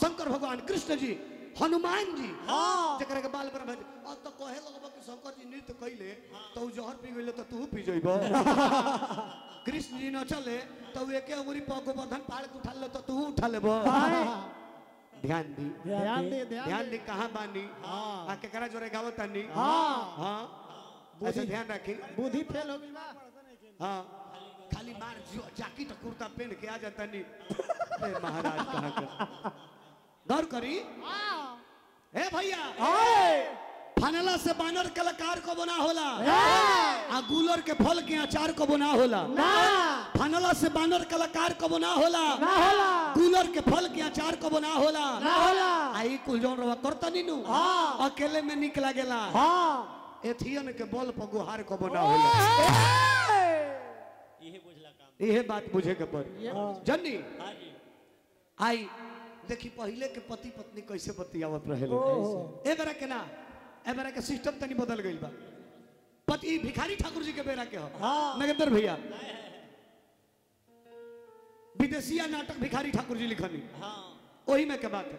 शंकर भगवान कृष्ण जी हनुमान जी। हाँ। जकरा के बाल ब्रह्म जी अब तो कहे लगबो कि शंकर जी नृत्य कैले तो जहर पी गइले तो तू पी जइबो। कृष्ण जी न चले तो एके उंगली पर गोवर्धन पहाड़ के उठा ले तो तू उठा लेबो। ध्यान दी। ध्यान दे ध्यान ध्यान दी। कहाँ बानी? हाँ। आ केकरा जोरे गावत तानी हाँ। हाँ। ऐसे ध्यान रखी। बुद्धि फेल हो गई बा। हाँ। खाली मार जो जैकेट कुर्ता पहन के आ जाता नहीं महाराज कहाँ का गौर करी ए भैया। फनला से बानर कलाकार को बना होला। आ गुलर के फल के अचार को बना होला। फनला से बानर कलाकार को बना होला। गुलर के फल के अचार को बना होला। आई कुल जौन रवा करता नी नु अकेले में निक लागेला। एथियन के बल पर गुहार को बना होला। यही बुझला काम इहे बात बुझे के पड़। जन्नी। हाँ जी। आई देखी पहले के पति पत्नी कैसे बतियावत रहे ए बेरा के ना ए बेरा के सिस्टम तनी बदल गइल बा। पति भिखारी ठाकुर जी के बेरा के हो। हाँ। नगेंद्र भैया। विदेशिया नाटक भिखारी ठाकुर जी लिखनी। हाँ। वही में के बात। है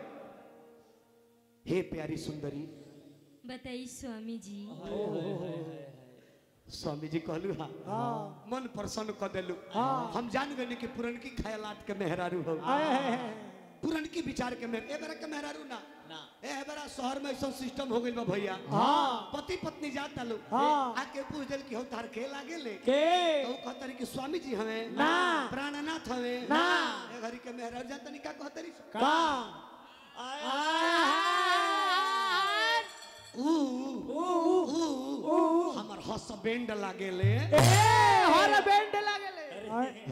हे प्यारी सुंदरी। बताइए स्वामी जी स्वामी जी कहलू हा मन प्रसन्न कर देलू। हम जान गए कि पुरनकी खयालात के मेहरारू हो। पुरनकी विचार के मेहर ए बेरा के मेहरारू ना। ना। ए बेरा शहर में ऐसा सिस्टम हो गइल बा भैया। हाँ। पति पत्नी जाता लोग हाँ। आके पूछ दिल कि हो तार के लागे ले के? तो कहतरी कि स्वामी जी हमें। ना। प्राणनाथ हमें। ना। ए घरी के मेहरारू जाता नहीं का कहतरी का? हमर हसबैंड लागे ले। हर बैंड लागेले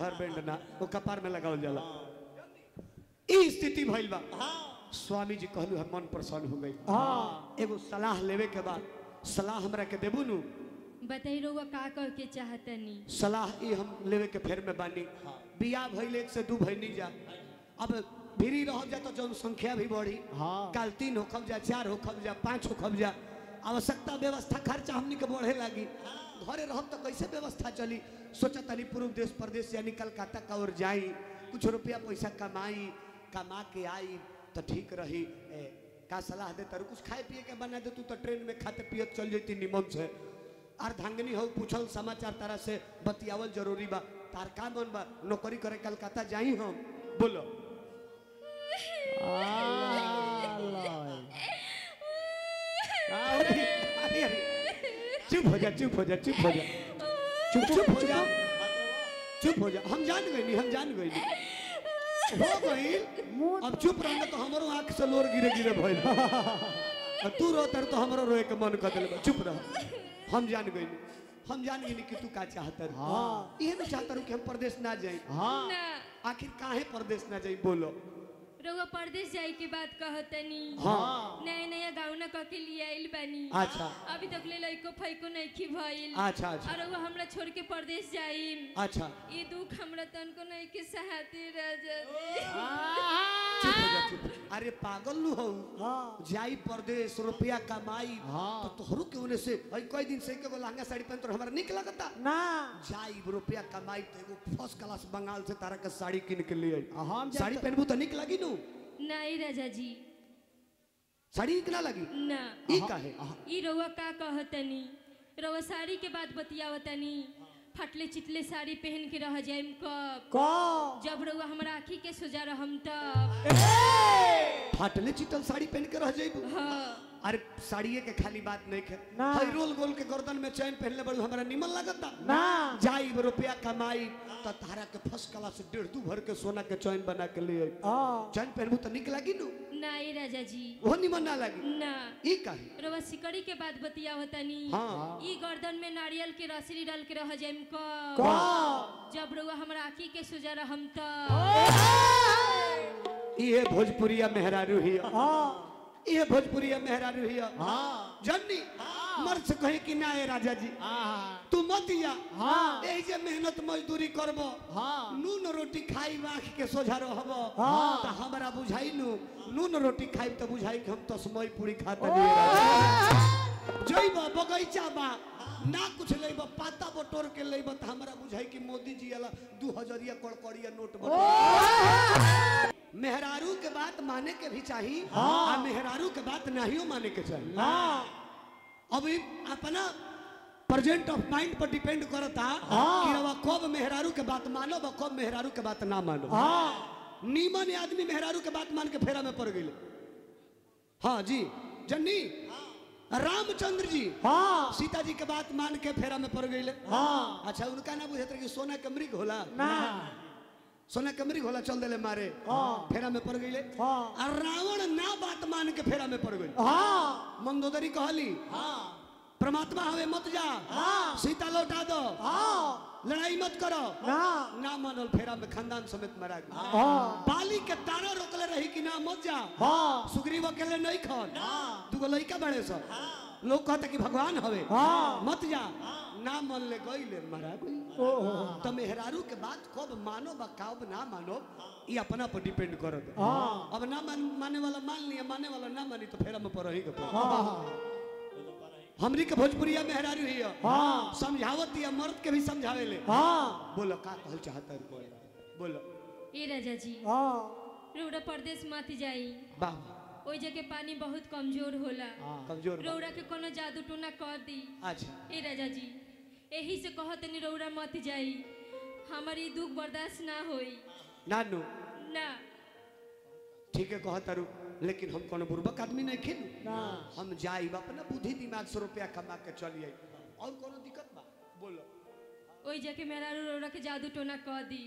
हर बैंड ना वो कपार में लगावल जाला। ई स्थिति भइल बा। स्वामी जी कहलू हम मन प्रसन्न हो गई। हाँ। एगो सलाह लेवे के बाद सलाह हमरा के देबू नु? बताई रहुआ का कह के चाहतनी। सलाह ई हम लेवे के फेर में बानी। बियाह भइले एक से दू भइनी जा। अब भिरी रह जा तो जनसंख्या भी बढ़ी। हाँ। काल तीन होखब जा चार होखब जा पाँच होखब जा। आवश्यकता व्यवस्था खर्चा हमनी के बढ़े लागी। घरे रहब तो कैसे व्यवस्था चली? सोचा तनी पूर्व देश प्रदेश यानी कलकत्ता का ओर जाई कुछ रुपया पैसा कमाई कमा के आई तो ठीक रही। ए, का सलाह दे तारू कुछ खाए पिए के बना दे तू तो ट्रेन में खाते पियत चल जैती निमन से। अर्धांगनी हो पूछल समाचार तारा से बतियावल ज़रूरी बा तार का मन बा नौकरी करे कलकत्ता जाई हम? बोलो। चुप हो जा चुप हो जा चुप हो जा। चुप चुप हो जा। चुप हो जा हम जान गए हम जान गए हो गई अब चुप रहना तो हमारो आँख से लोर गिरे गिरे भइल तू रो तर तो हमारो रोए के मन कर दिल चुप रह। हम जान गए हम जान गए कि तू का चाहता हाँ। ये भी चाहता कि हम प्रदेश ना जाए हाँ। आखिर काहे प्रदेश ना जाई बोलो। रहुआ परदेश जाए के बात कहतनी हाँ। नया नया गाँव ना कह के लिए आइल बानी। अच्छा। अभी तक ले लइको फैको नहीं की भइल अच्छा अच्छा। और रहुआ हमरा छोड़ के परदेश जाए अच्छा। ये दुख हमरा तनको नहीं के सहाते राजा चुप हो जा चुप अरे पागल नु हो हाँ। जाई परदेश रुपया कमाई। हाँ। तो तोहरो के होने से? अई कई दिन से के गो लहंगा साड़ी पहन तो हमारा निक लगता? ना। जाई रुपया कमाई तो एगो फ़र्स्ट क्लास बंगाल से तारा के साड़ी किन के लिए आई। हम साड़ी पहनबू तो निक लगी नु? नहीं राजा जी। साड़ी निक ना लगी? ना। ई काहे? ई रउआ का कहतनी? रउआ साड़ी के बात बतियावतनी? फटले चिटले साड़ी पहन के रह जाए कब। जब रउआ हम राखी के सोजा रहम तब। फटले चिटल साड़ी पहन के रह जाए हाँ। अरे साड़िए के खाली बात नहीं है। हई रोल गोल के गर्दन में चैन पहनले बड़ू हमारा निमन लगता ना। जाई रुपया कमाई तो तारा के फ़र्स्ट क्लास डेढ़ दू भर के सोना के चैन बना के लिए। हाँ चैन पहनबू तो निक लगी नु? नहीं राजा जी। वो निमन ना लगी? ना। ई काहे? रउआ सिकड़ी के बात बतियावतनी हाँ। ई गर्दन में नारियल के रसरी डाल के रह जाइम कब को जब रउआ हमरा आँखी के सोजा रहम तब ये भोजपुरिया मेहरारू ही। हाँ। ये भोजपुरिया मेहरारू ही हाँ। जन्नी मर्द से कहे कि ना ए राजा जी। हाँ तू मत या। हाँ। ए जे मेहनत मजदूरी करबो। हाँ। नून रोटी खाई आँख के सोझा रहबो। हाँ। तो हमरा बुझाई नु नून रोटी खाई तो बुझाई कि हम तो समय पूरी खाता जइब बगैचा बा। ना कुछ लेब पाता बटोर के लेब तो हमरा बुझाई कि मोदी जी वाला दू हजरिया कड़कड़िया नोट बटोर। मेहरारू के बात माने के भी चाहिए हाँ। आ मेहरारू के बात नहीं माने के चाहिए हाँ। अभी अपना प्रेजेंट ऑफ़ माइंड पर डिपेंड करता हाँ। कि कब मेहरारू के बात मानो व कब मेहरारू के बात ना मानो हाँ। नीमन आदमी मेहरारू के बात मान के फेरा में पड़ गई। हाँ जी। जन्नी। रामचंद्र जी। हाँ। सीता जी के बात मान के फेरा में पड़ गई। हाँ। अच्छा उनका ना बुझे कि सोना के मृग होला। ना। सोना के मृग होला चल देले मारे। हाँ। फेरा में पड़ गई हाँ। रावण ना बात मान के फेरा में पड़ गई। हाँ। मंदोदरी कहली हाँ। परमात्मा हवे मत जा। हाँ। सीता लौटा दो। हाँ। लड़ाई मत करो। ना। ना मानल फेरा में खानदान समेत मारा गया। हाँ। बाली के तारा रोकले रही कि ना मत जा। हाँ। सुग्रीव अकेले नहीं खन हाँ। दुगो लड़का बड़े सब लोग कहते कि भगवान हवे। हाँ। मत जा। ना मन ले गईले मारा गई ओहो तो मेहरारू के बात कब मानो बा कब ना मानो ये अपना पर डिपेंड करत। हाँ। अब ना मान, माने वाला मान लिया माने वाला ना मानी तो फेरा में पर ही के हाँ। हमरी के भोजपुरिया मेहरारू ही है। हाँ। समझावत या मर्द के भी समझावे ले। हाँ। बोलो का कहल चाहता है? बोलो। ए राजा जी हाँ। रौरा परदेश मत जाई। वाह ओई जगह पानी बहुत कमज़ोर होला। कमज़ोर रौरा के कोनो जादू टोना कर दी। अच्छा। ए राजा जी एही से कहत नहीं रौरा मत जाई। हमार दुख बर्दाश्त ना होई। नानू। ना। ठीक है कहता रू लेकिन हम कोनो बुर्बक आदमी नहीं खेलू ना। हम जाई अपना बुद्धि दिमाग से रुपया कमा के चलिए और कोनो दिक्कत बा? बोलो। ओई जगह मेरा रौरा के जादू टोना कर दी।